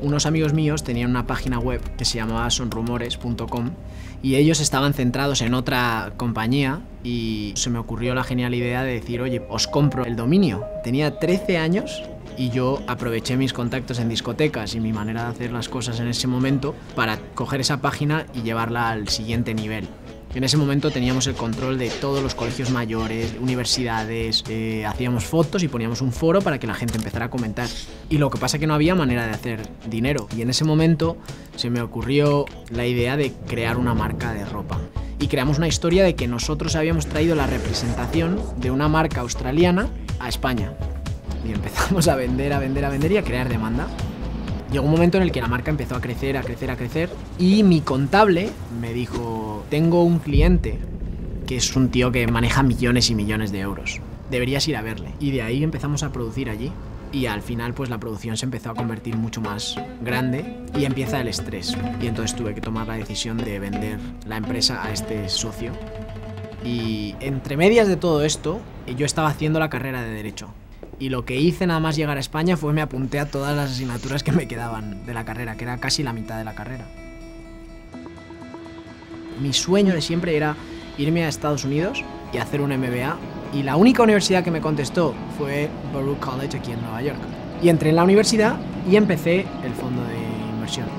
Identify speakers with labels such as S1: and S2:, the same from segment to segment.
S1: unos amigos míos tenían una página web que se llamaba sonrumores.com y ellos estaban centrados en otra compañía y se me ocurrió la genial idea de decir, oye, os compro el dominio. Tenía 13 años y yo aproveché mis contactos en discotecas y mi manera de hacer las cosas en ese momento para coger esa página y llevarla al siguiente nivel. En ese momento teníamos el control de todos los colegios mayores, universidades, eh, hacíamos fotos y poníamos un foro para que la gente empezara a comentar. Y lo que pasa es que no había manera de hacer dinero. Y en ese momento se me ocurrió la idea de crear una marca de ropa. Y creamos una historia de que nosotros habíamos traído la representación de una marca australiana a España. Y empezamos a vender, a vender, a vender y a crear demanda. Llegó un momento en el que la marca empezó a crecer, a crecer, a crecer y mi contable me dijo, tengo un cliente que es un tío que maneja millones y millones de euros. Deberías ir a verle. Y de ahí empezamos a producir allí. Y al final pues la producción se empezó a convertir mucho más grande y empieza el estrés. Y entonces tuve que tomar la decisión de vender la empresa a este socio. Y entre medias de todo esto, yo estaba haciendo la carrera de derecho. Y lo que hice nada más llegar a España fue me apunté a todas las asignaturas que me quedaban de la carrera, que era casi la mitad de la carrera. Mi sueño de siempre era irme a Estados Unidos y hacer un MBA. Y la única universidad que me contestó fue Baruch College aquí en Nueva York. Y entré en la universidad y empecé el fondo de inversión.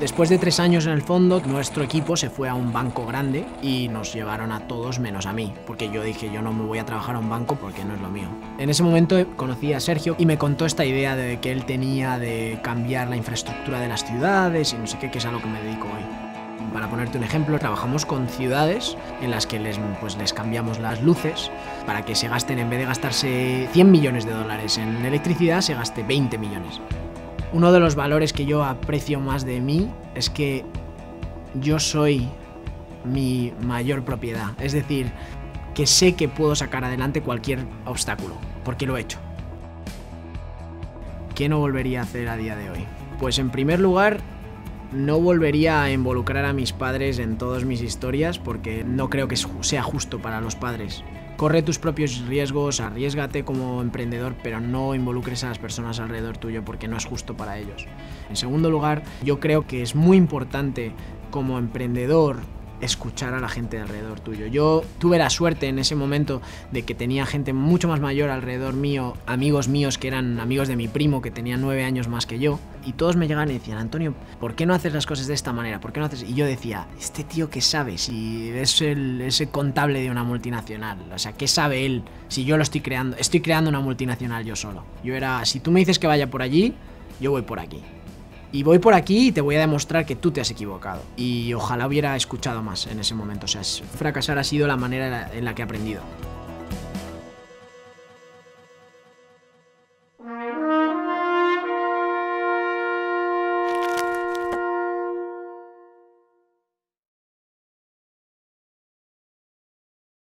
S1: Después de tres años en el fondo, nuestro equipo se fue a un banco grande y nos llevaron a todos menos a mí, porque yo dije yo no me voy a trabajar a un banco porque no es lo mío. En ese momento conocí a Sergio y me contó esta idea de que él tenía de cambiar la infraestructura de las ciudades y no sé qué, que es a lo que me dedico hoy. Para ponerte un ejemplo, trabajamos con ciudades en las que les, pues, les cambiamos las luces para que se gasten, en vez de gastarse 100 millones de dólares en electricidad, se gaste 20 millones. Uno de los valores que yo aprecio más de mí es que yo soy mi mayor propiedad. Es decir, que sé que puedo sacar adelante cualquier obstáculo, porque lo he hecho. ¿Qué no volvería a hacer a día de hoy? Pues en primer lugar, no volvería a involucrar a mis padres en todas mis historias porque no creo que sea justo para los padres. Corre tus propios riesgos, arriesgate como emprendedor, pero no involucres a las personas alrededor tuyo porque no es justo para ellos. En segundo lugar, yo creo que es muy importante como emprendedor escuchar a la gente alrededor tuyo. Yo tuve la suerte en ese momento de que tenía gente mucho más mayor alrededor mío, amigos míos que eran amigos de mi primo que tenía nueve años más que yo, y todos me llegaban y decían, Antonio, ¿por qué no haces las cosas de esta manera? ¿Por qué no haces? Y yo decía, este tío qué sabe si es el, ese contable de una multinacional, o sea, ¿qué sabe él si yo lo estoy creando? Estoy creando una multinacional yo solo. Yo era, si tú me dices que vaya por allí, yo voy por aquí. Y voy por aquí y te voy a demostrar que tú te has equivocado. Y ojalá hubiera escuchado más en ese momento. O sea, fracasar ha sido la manera en la que he aprendido.